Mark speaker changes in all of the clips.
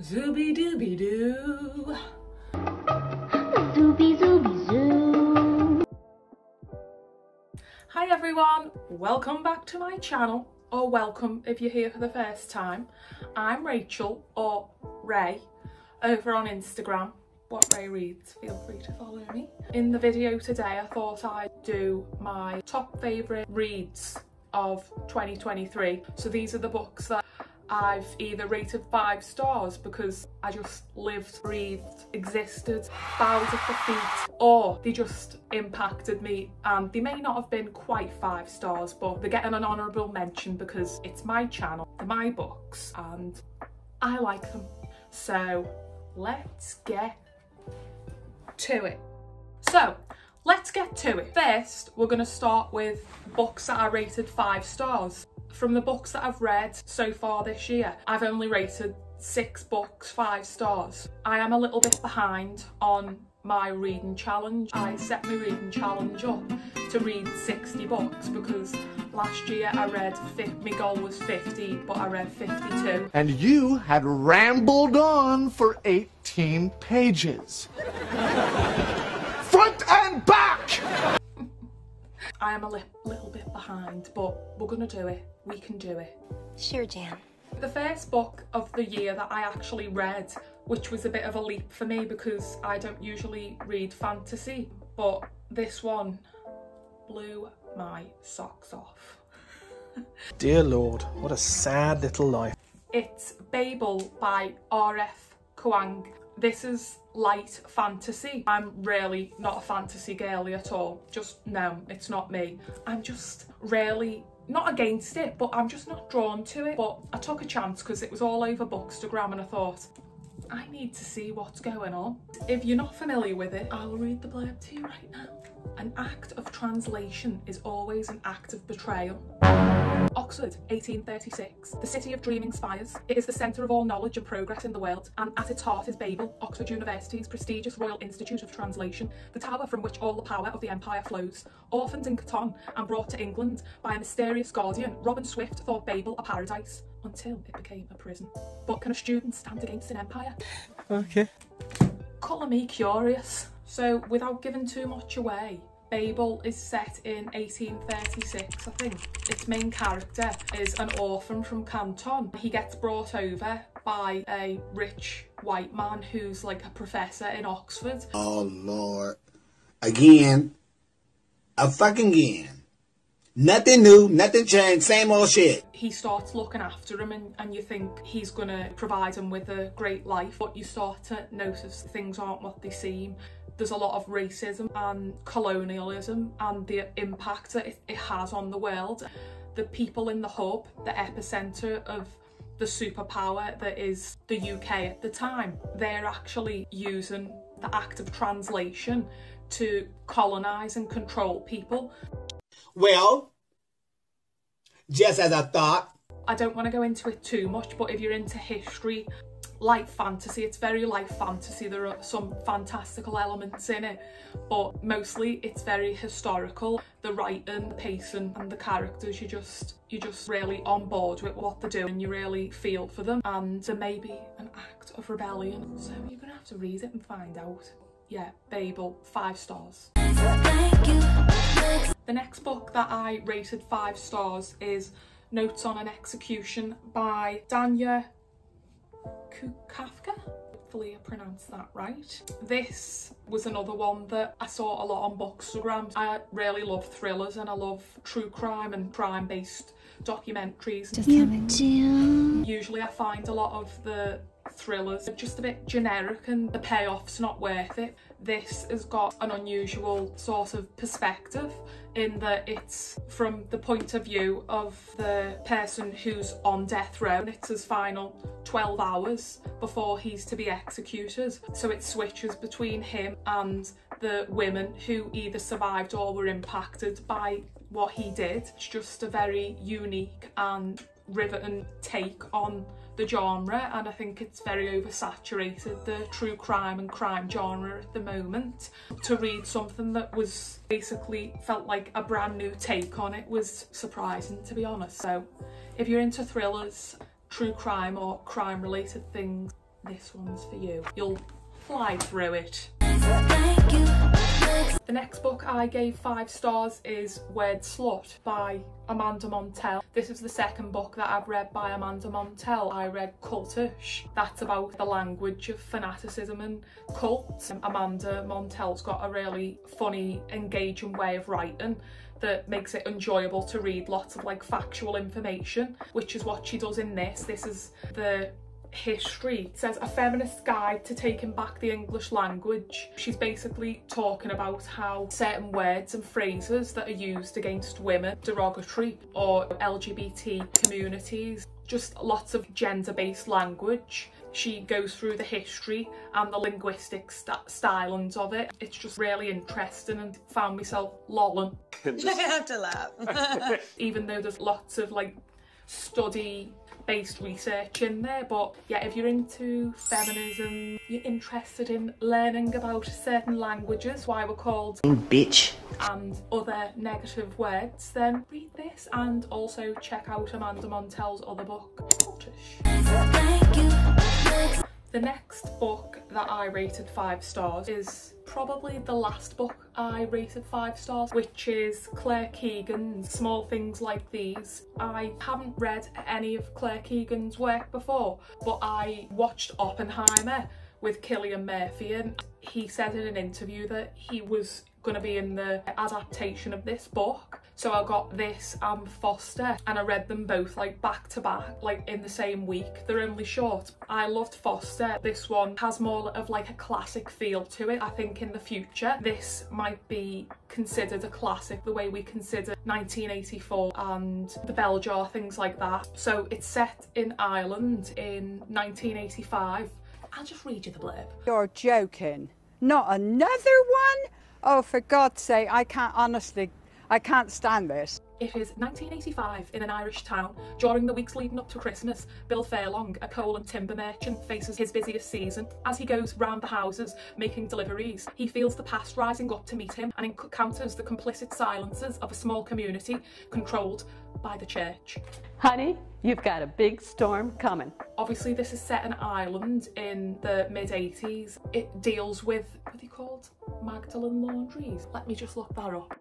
Speaker 1: Zooby dooby doo.
Speaker 2: Zooby zooby zoo.
Speaker 1: Hi everyone, welcome back to my channel, or welcome if you're here for the first time. I'm Rachel, or Rae, over on Instagram. What Rae reads, feel free to follow me. In the video today, I thought I'd do my top favourite reads of 2023. So these are the books that I've either rated five stars because I just lived, breathed, existed, bowed at the feet, or they just impacted me and they may not have been quite five stars, but they're getting an honourable mention because it's my channel, they're my books, and I like them. So let's get to it. So let's get to it. First, we're going to start with books that I rated five stars. From the books that I've read so far this year, I've only rated six books five stars. I am a little bit behind on my reading challenge. I set my reading challenge up to read 60 books because last year I read, my goal was 50, but I read 52.
Speaker 3: And you had rambled on for 18 pages. Front and back!
Speaker 1: I am a li little bit behind, but we're gonna do it. We can do it.
Speaker 2: Sure, Jan.
Speaker 1: The first book of the year that I actually read, which was a bit of a leap for me because I don't usually read fantasy, but this one blew my socks off.
Speaker 4: Dear Lord, what a sad little life.
Speaker 1: It's Babel by R.F. Kuang. This is light fantasy. I'm really not a fantasy girly at all. Just no, it's not me. I'm just really not against it, but I'm just not drawn to it. But I took a chance because it was all over Bookstagram and I thought, I need to see what's going on. If you're not familiar with it, I'll read the blurb to you right now. An act of translation is always an act of betrayal. Oxford, 1836. The city of dreaming spires. It is the centre of all knowledge and progress in the world, and at its heart is Babel, Oxford University's prestigious Royal Institute of Translation, the tower from which all the power of the empire flows. Orphaned in Canton and brought to England by a mysterious guardian, Robin Swift thought Babel a paradise, until it became a prison. But can a student stand against an empire?
Speaker 4: Okay.
Speaker 1: Colour me curious. So, without giving too much away, Babel is set in 1836, I think. Its main character is an orphan from Canton. He gets brought over by a rich white man who's like a professor in Oxford.
Speaker 5: Oh Lord. Again. A fucking again. Nothing new, nothing changed, same old shit.
Speaker 1: He starts looking after him and, and you think he's gonna provide him with a great life, but you start to notice things aren't what they seem. There's a lot of racism and colonialism and the impact that it, it has on the world. The people in the hub, the epicenter of the superpower that is the UK at the time, they're actually using the act of translation to colonise and control people.
Speaker 5: Well, just as I thought,
Speaker 1: I don't want to go into it too much, but if you're into history, light fantasy, it's very light fantasy. There are some fantastical elements in it, but mostly it's very historical. The writing, the pacing and the characters, you just you're just really on board with what they're doing. You really feel for them and there may be an act of rebellion. So you're gonna have to read it and find out. Yeah, Babel, five stars. The next book that I rated five stars is Notes on an Execution by Danya Kukafka. Hopefully I pronounced that right. This was another one that I saw a lot on Bookstagram. I really love thrillers and I love true crime and crime-based documentaries. Usually I find a lot of the thrillers just a bit generic and the payoff's not worth it. This has got an unusual sort of perspective in that it's from the point of view of the person who's on death row and it's his final 12 hours before he's to be executed. So it switches between him and the women who either survived or were impacted by what he did. It's just a very unique and riveting take on the genre and I think it's very oversaturated, the true crime and crime genre at the moment. To read something that was basically felt like a brand new take on it was surprising to be honest. So if you're into thrillers, true crime or crime related things, this one's for you. You'll fly through it. The next book I gave five stars is Wordslut by Amanda Montell. This is the second book that I've read by Amanda Montell. I read Cultish. That's about the language of fanaticism and cults. Um, Amanda Montell's got a really funny, engaging way of writing that makes it enjoyable to read lots of like factual information, which is what she does in this. This is the history. It says a feminist guide to taking back the English language. She's basically talking about how certain words and phrases that are used against women, derogatory or LGBT communities, just lots of gender-based language. She goes through the history and the linguistic st stylings of it. It's just really interesting and found myself lolling.
Speaker 6: I have to laugh.
Speaker 1: Even though there's lots of like study based research in there but yeah if you're into feminism you're interested in learning about certain languages why we're called
Speaker 6: Bitch.
Speaker 1: and other negative words then read this and also check out Amanda Montell's other book Cultish. The next book that I rated five stars is probably the last book I rated five stars, which is Claire Keegan's Small Things Like These. I haven't read any of Claire Keegan's work before, but I watched Oppenheimer with Cillian Murphy and he said in an interview that he was going to be in the adaptation of this book. So I got this and Foster and I read them both like back to back, like in the same week. They're only short. I loved Foster. This one has more of like a classic feel to it. I think in the future this might be considered a classic the way we consider 1984 and the bell jar, things like that. So it's set in Ireland in 1985. I'll just read you the blurb.
Speaker 7: You're joking. Not another one? Oh, for God's sake, I can't honestly, I can't stand this.
Speaker 1: It is 1985 in an Irish town. During the weeks leading up to Christmas, Bill Furlong, a coal and timber merchant, faces his busiest season. As he goes round the houses making deliveries, he feels the past rising up to meet him and encounters the complicit silences of a small community controlled by the church.
Speaker 8: Honey, you've got a big storm coming.
Speaker 1: Obviously, this is set in Ireland in the mid 80s. It deals with what are they called? Magdalene laundries. Let me just look that up.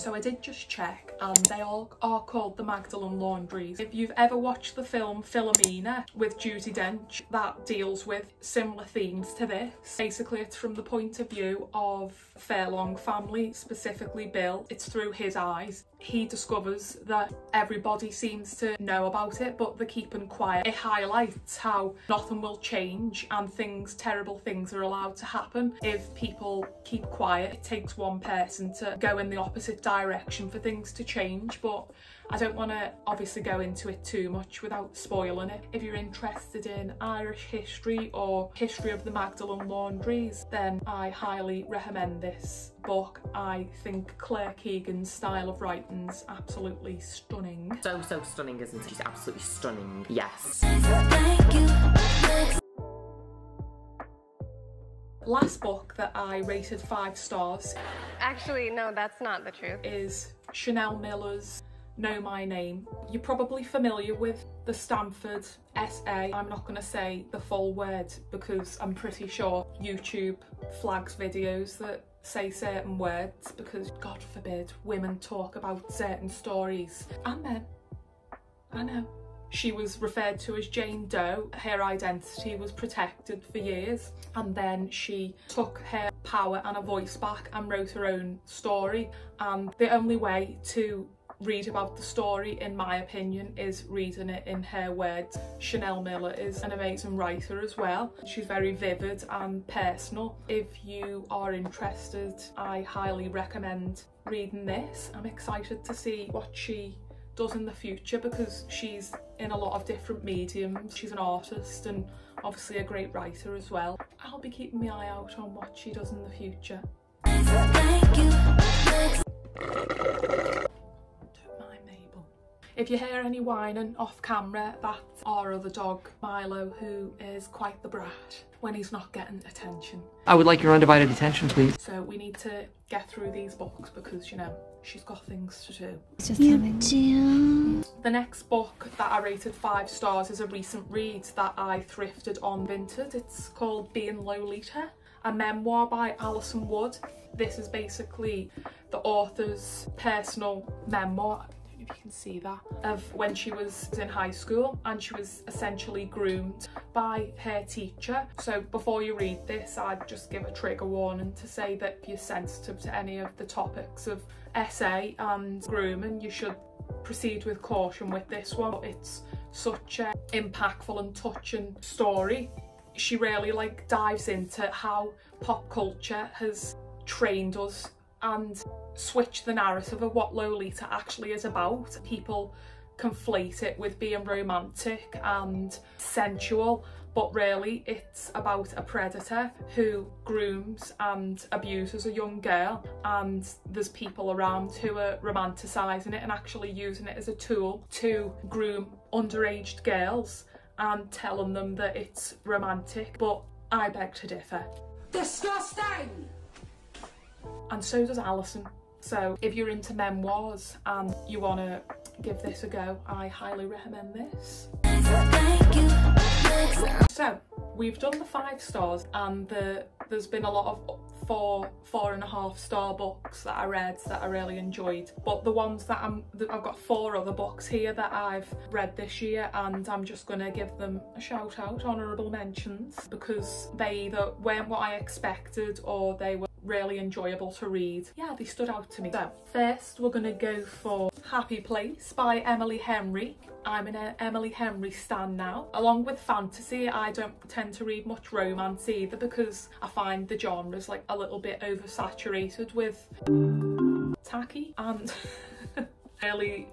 Speaker 1: So I did just check and they all are called the Magdalen Laundries. If you've ever watched the film Philomena with Judi Dench, that deals with similar themes to this. Basically it's from the point of view of Furlong family, specifically Bill. It's through his eyes. He discovers that everybody seems to know about it but they're keeping quiet. It highlights how nothing will change and things, terrible things are allowed to happen if people keep quiet. It takes one person to go in the opposite direction for things to change but I don't want to obviously go into it too much without spoiling it. If you're interested in Irish history or history of the Magdalene laundries then I highly recommend this book. I think Claire Keegan's style of writing's absolutely stunning.
Speaker 6: So, so stunning, isn't it? She's absolutely stunning. Yes.
Speaker 1: Last book that I rated five stars
Speaker 9: Actually, no, that's not the truth.
Speaker 1: is Chanel Miller's Know My Name. You're probably familiar with the Stanford essay. I'm not going to say the full word because I'm pretty sure YouTube flags videos that say certain words because God forbid women talk about certain stories and men. I know. She was referred to as Jane Doe. Her identity was protected for years and then she took her power and a voice back and wrote her own story and the only way to read about the story in my opinion is reading it in her words. Chanel Miller is an amazing writer as well. She's very vivid and personal. If you are interested I highly recommend reading this. I'm excited to see what she does in the future because she's in a lot of different mediums. She's an artist and obviously a great writer as well. I'll be keeping my eye out on what she does in the future. Don't mind Mabel. If you hear any whining off camera, that's our other dog, Milo, who is quite the brat when he's not getting attention.
Speaker 10: I would like your undivided attention, please.
Speaker 1: So we need to get through these books because, you know, she's got things to do. You do. The next book that I rated five stars is a recent read that I thrifted on Vinted. It's called Being Lolita, a memoir by Alisson Wood. This is basically the author's personal memoir if you can see that, of when she was in high school and she was essentially groomed by her teacher. So before you read this, I'd just give a trigger warning to say that if you're sensitive to any of the topics of SA and grooming, you should proceed with caution with this one. It's such an impactful and touching story. She really like dives into how pop culture has trained us and switch the narrative of what Lolita actually is about. People conflate it with being romantic and sensual but really it's about a predator who grooms and abuses a young girl and there's people around who are romanticising it and actually using it as a tool to groom underaged girls and telling them that it's romantic but I beg to differ.
Speaker 11: Disgusting!
Speaker 1: And so does Alisson. So if you're into memoirs and you want to give this a go, I highly recommend this. So we've done the five stars and the, there's been a lot of four, four and a half star books that I read that I really enjoyed. But the ones that I'm, I've got four other books here that I've read this year and I'm just going to give them a shout out, honourable mentions, because they either weren't what I expected or they were really enjoyable to read. Yeah, they stood out to me. So first we're to go for Happy Place by Emily Henry. I'm in an uh, Emily Henry stand now. Along with fantasy, I don't tend to read much romance either because I find the genre's like a little bit oversaturated with tacky and really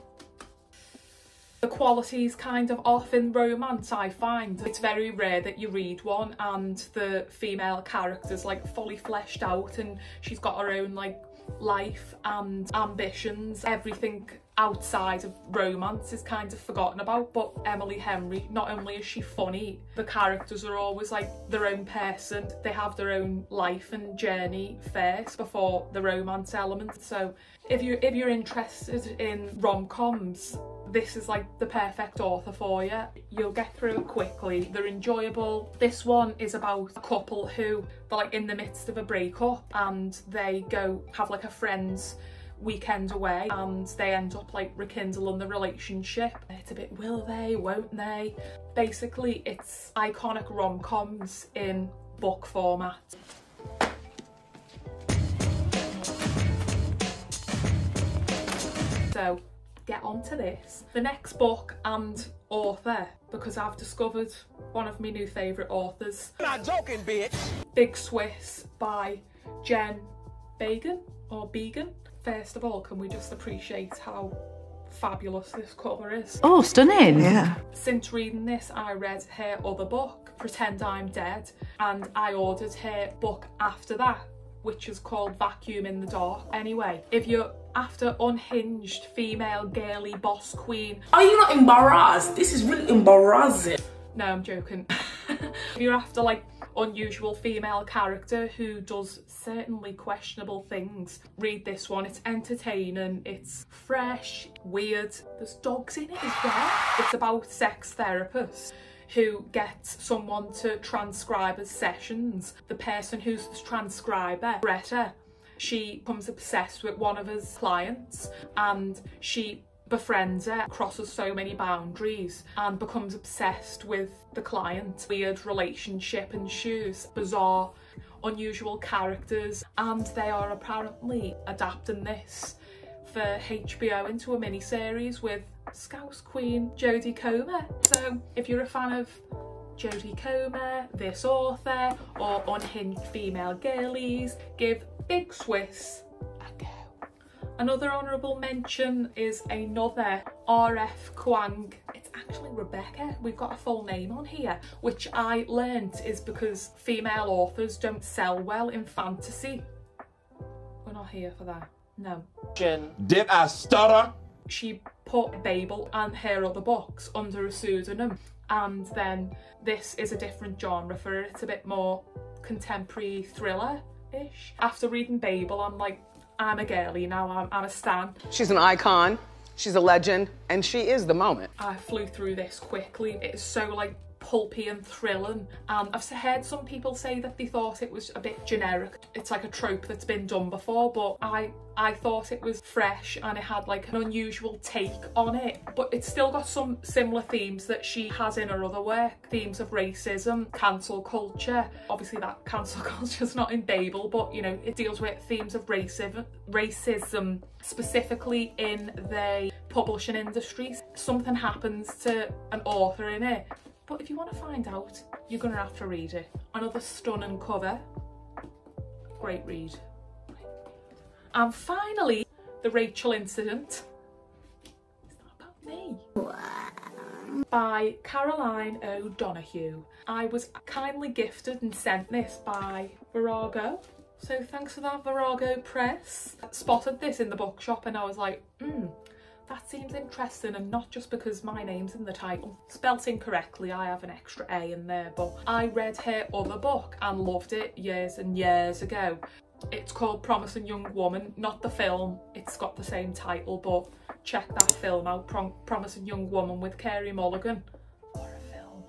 Speaker 1: the quality's kind of off in romance I find. It's very rare that you read one and the female character's like fully fleshed out and she's got her own like life and ambitions. Everything outside of romance is kind of forgotten about but Emily Henry not only is she funny the characters are always like their own person they have their own life and journey first before the romance element so if you if you're interested in rom-coms this is like the perfect author for you you'll get through it quickly they're enjoyable this one is about a couple who they're like in the midst of a breakup and they go have like a friend's weekend away and they end up like rekindling the relationship. It's a bit will they, won't they? Basically it's iconic rom-coms in book format. So get on to this. The next book and author, because I've discovered one of my new favourite authors.
Speaker 11: Not joking, bitch!
Speaker 1: Big Swiss by Jen Beagin or Beagin. First of all, can we just appreciate how fabulous this cover is?
Speaker 12: Oh, stunning.
Speaker 1: Yeah. Since reading this, I read her other book, Pretend I'm Dead, and I ordered her book after that, which is called Vacuum in the Dark. Anyway, if you're after unhinged female girly boss queen...
Speaker 13: Are you not embarrassed? This is really embarrassing.
Speaker 1: No, I'm joking. if you're after like unusual female character who does certainly questionable things. Read this one, it's entertaining, it's fresh, weird, there's dogs in it as well. It's about sex therapists who gets someone to transcribe as sessions. The person who's the transcriber, Greta, she becomes obsessed with one of his clients and she befriends her, crosses so many boundaries and becomes obsessed with the client. Weird relationship ensues, bizarre, unusual characters and they are apparently adapting this for HBO into a mini-series with Scouse Queen Jodie Comer. So if you're a fan of Jodie Comer, this author or unhinged female girlies, give Big Swiss a go. Another honourable mention is another RF Kuang. It's actually Rebecca. We've got a full name on here, which I learnt is because female authors don't sell well in fantasy. We're not here for that. No.
Speaker 14: Did I stutter?
Speaker 1: she put Babel and her other books under a pseudonym and then this is a different genre for her. It's a bit more contemporary thriller-ish. After reading Babel, I'm like, I'm a girly now, I'm, I'm a stan.
Speaker 12: She's an icon, she's a legend, and she is the moment.
Speaker 1: I flew through this quickly. It's so like pulpy and thrilling and I've heard some people say that they thought it was a bit generic. It's like a trope that's been done before but I I thought it was fresh and it had like an unusual take on it but it's still got some similar themes that she has in her other work. Themes of racism, cancel culture. Obviously that cancel culture is not in Babel but you know it deals with themes of racism, racism specifically in the publishing industry. Something happens to an author in it but if you want to find out, you're going to have to read it. Another stunning cover. Great read. And finally, The Rachel Incident. It's not about me. By Caroline O'Donoghue. I was kindly gifted and sent this by Virago. So thanks for that, Virago Press. I spotted this in the bookshop and I was like, hmm, that seems interesting and not just because my name's in the title. Spelt incorrectly, I have an extra A in there, but I read her other book and loved it years and years ago. It's called Promising Young Woman, not the film, it's got the same title, but check that film out, Prom Promising Young Woman with Carey Mulligan. What a film.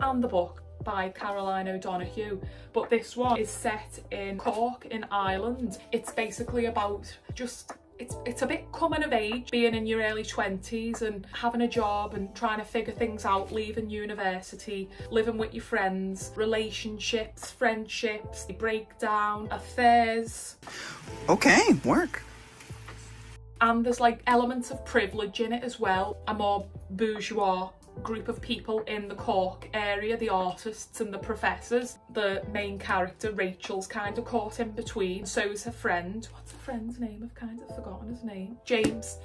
Speaker 1: And the book by Caroline O'Donoghue but this one is set in Cork in Ireland. It's basically about just it's, it's a bit coming of age being in your early 20s and having a job and trying to figure things out, leaving university, living with your friends, relationships, friendships, breakdown, affairs.
Speaker 14: Okay, work.
Speaker 1: And there's like elements of privilege in it as well, a more bourgeois group of people in the Cork area, the artists and the professors. The main character, Rachel's kind of caught in between. So is her friend. What's her friend's name? I've kind of forgotten his name. James.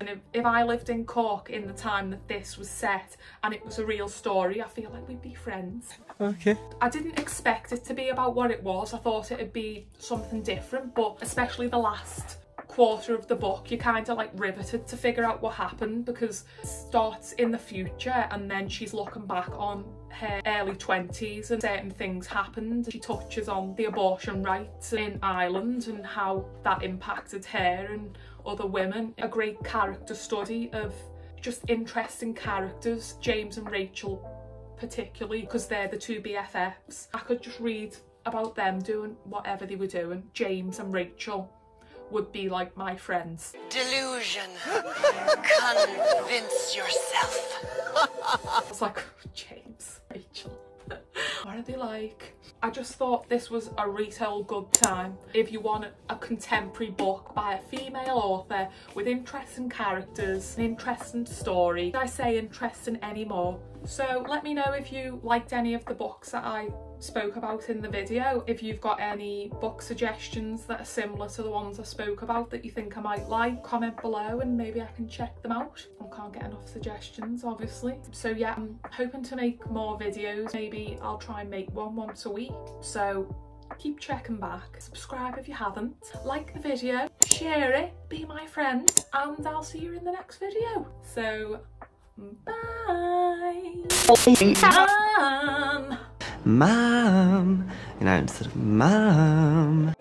Speaker 1: And if, if I lived in Cork in the time that this was set and it was a real story, I feel like we'd be friends.
Speaker 4: Okay.
Speaker 1: I didn't expect it to be about what it was. I thought it'd be something different, but especially the last quarter of the book you're kind of like riveted to figure out what happened because it starts in the future and then she's looking back on her early 20s and certain things happened. She touches on the abortion rights in Ireland and how that impacted her and other women. A great character study of just interesting characters, James and Rachel particularly because they're the two BFFs. I could just read about them doing whatever they were doing, James and Rachel would be like my friends.
Speaker 15: Delusion. Convince yourself.
Speaker 1: It's like, James, Rachel. what are they like? I just thought this was a retail good time. If you want a contemporary book by a female author with interesting characters, an interesting story, Did I say interesting anymore? So let me know if you liked any of the books that I spoke about in the video. If you've got any book suggestions that are similar to the ones I spoke about that you think I might like, comment below and maybe I can check them out. I can't get enough suggestions, obviously. So yeah, I'm hoping to make more videos. Maybe I'll try and make one once a week. So keep checking back. Subscribe if you haven't. Like the video, share it, be my friend, and I'll see you in the next video. So, bye!
Speaker 10: Mom! You know, instead of mom.